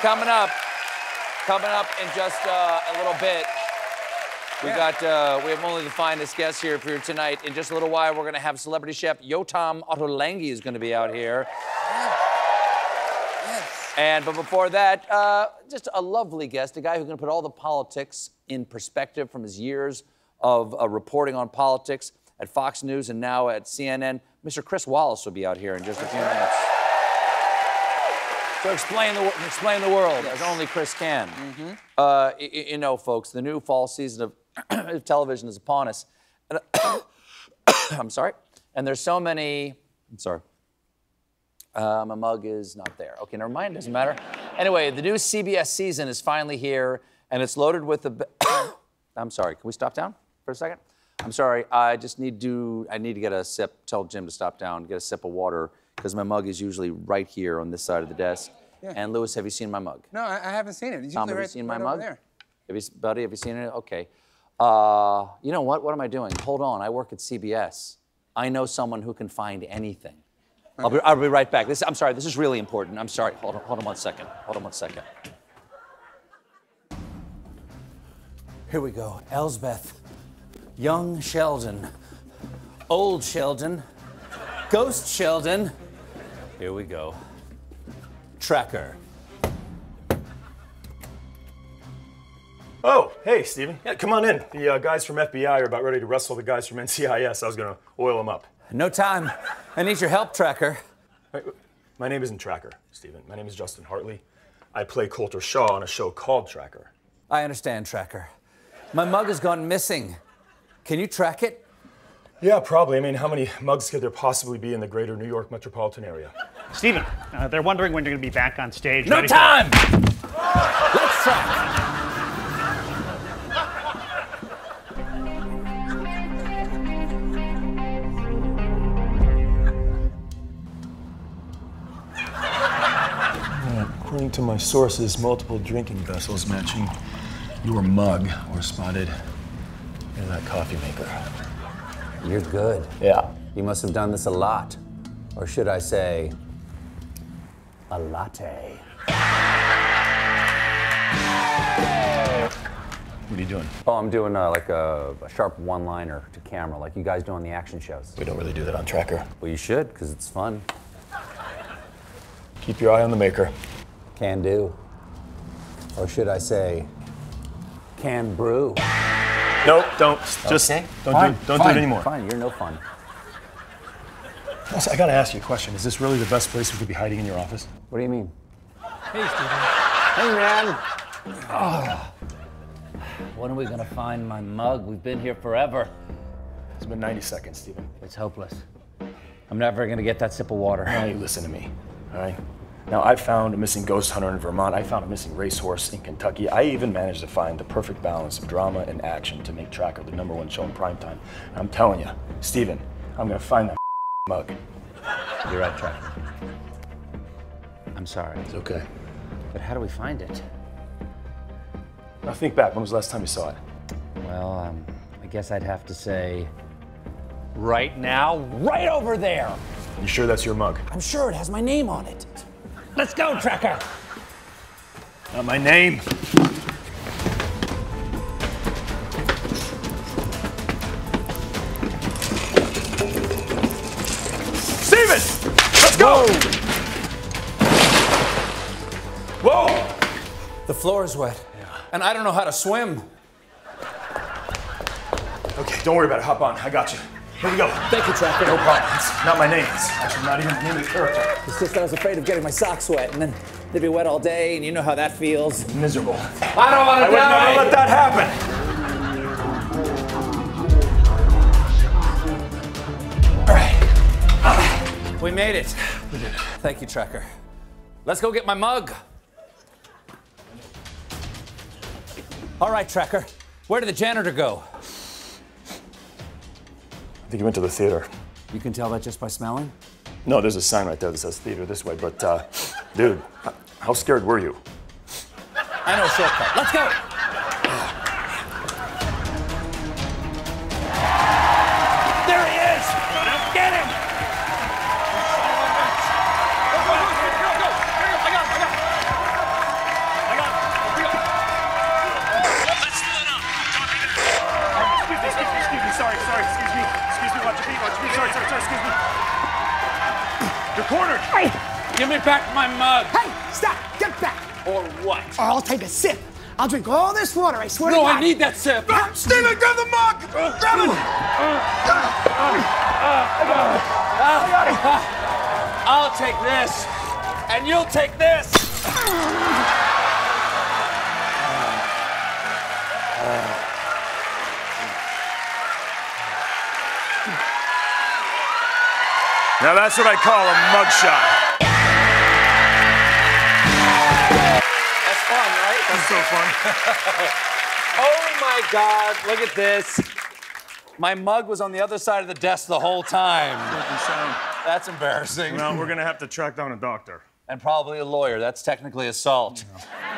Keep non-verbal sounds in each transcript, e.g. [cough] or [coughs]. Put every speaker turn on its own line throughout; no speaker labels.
coming up, coming up in just uh, a little bit. We got uh, we have only the finest guests here for you tonight. In just a little while, we're going to have celebrity chef Yotam Ottolenghi is going to be out here. And but before that, uh, just a lovely guest, a guy who's going to put all the politics in perspective from his years of uh, reporting on politics at Fox News and now at CNN. Mr. Chris Wallace will be out here in just a few minutes. So explain the explain the world as only Chris can. Uh, y- y- you know, folks, the new fall season of [clears throat] television is upon us. [coughs] I'm sorry. And there's so many. I'm sorry. Uh, my mug is not there. Okay, never mind. Doesn't matter. Anyway, the new CBS season is finally here, and it's loaded with the. [coughs] I'm sorry. Can we stop down for a second? I'm sorry. I just need to. I need to get a sip. Tell Jim to stop down. Get a sip of water because my mug is usually right here on this side of the desk.
Yeah.
And Louis, have you seen my mug?
No, I, I haven't seen it. It's
Tom, have you
right,
seen my mug?
there.
Have you, buddy? Have you seen it? Okay. Uh, you know what? What am I doing? Hold on. I work at CBS. I know someone who can find anything. I'll be, I'll be right back. This, I'm sorry. This is really important. I'm sorry. Hold on. Hold on one second. Hold on one second. Here we go. Elsbeth, young Sheldon, old Sheldon, ghost Sheldon. Here we go. Tracker.
Oh, hey, Stephen. Yeah, come on in. The uh, guys from FBI are about ready to wrestle the guys from NCIS. I was going to oil them up.
No time. I need your help, Tracker.
My name isn't Tracker, Stephen. My name is Justin Hartley. I play Colter Shaw on a show called Tracker.
I understand, Tracker. My mug has gone missing. Can you track it?
Yeah, probably. I mean, how many mugs could there possibly be in the greater New York metropolitan area?
Stephen, uh, they're wondering when you're going to be back on stage.
No
ready for-
time! Let's track.
According to my sources, multiple drinking vessels matching your mug were spotted in that coffee maker.
You're good.
Yeah.
You must have done this a lot. Or should I say, a latte.
What are you doing?
Oh, I'm doing uh, like a, a sharp one liner to camera, like you guys do on the action shows.
We don't really do that on Tracker.
Well, you should, because it's fun.
Keep your eye on the maker.
Can do. Or should I say, can brew.
Nope, don't. Just
Okay.
don't
Fine,
do don't
fine,
do it anymore.
Fine, you're no fun.
Also, I gotta ask you a question. Is this really the best place we could be hiding in your office?
What do you mean?
Hey, Stephen.
Hey, man. Oh. When are we gonna find my mug? We've been here forever.
It's been 90 seconds, Stephen.
It's hopeless. I'm never gonna get that sip of water.
Now you listen to me, all right? Now, I found a missing ghost hunter in Vermont. I found a missing racehorse in Kentucky. I even managed to find the perfect balance of drama and action to make Tracker the number one show in primetime. And I'm telling you, Stephen, I'm gonna find that [laughs] mug.
You're right, Tracker. I'm sorry,
It's okay.
but how do we find it?
Now think back. When was the last time you saw it?
Well, um, I guess I'd have to say, right now, right over there.
You sure that's your mug?
I'm sure it has my name on it. Let's go, Tracker.
Not my name. Stephen! Let's go! Whoa!
The floor is wet, and I don't know how to swim.
Okay, don't worry about it. Hop on. I got you. Here we go.
Thank you, Tracker.
No problem. It's not my name. It's actually not even the name of the character.
It's just that I was afraid of getting my socks wet, and then they'd be wet all day, and you know how that feels.
Miserable.
I don't want to die.
I
to
would never let that happen.
All right. We made it. We did it. Thank you, Tracker. Let's go get my mug. All right, Tracker. Where did the janitor go?
I think he went to the theater.
You can tell that just by smelling?
No, there's a sign right there that says theater this way, but uh, dude, how scared were you?
I know a shortcut. Let's go! there he is! Get him!
Sorry, sorry, excuse me. Excuse me. Watch your feet. Watch your feet. Sorry, sorry, sorry. Excuse me. You're cornered.
Hey,
Give me back my mug.
hey, stop, get back.
Or what?
Or I'll take a sip. I'll drink all this water, I swear
No,
to God.
No, I need that sip.
Steven, grab the mug. Grab it.
I'll take this, and you'll take this.
Now that's what I call a mugshot.
That's fun, right?
That's so fun. [laughs]
Oh my God, look at this. My mug was on the other side of the desk the whole time. That's embarrassing.
Well, we're gonna have to track down a doctor.
And probably a lawyer. That's technically assault.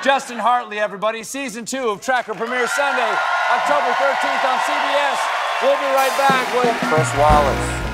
Justin Hartley, everybody. Season two of Tracker premieres Sunday, October 13th on CBS. We'll be right back with Chris Wallace.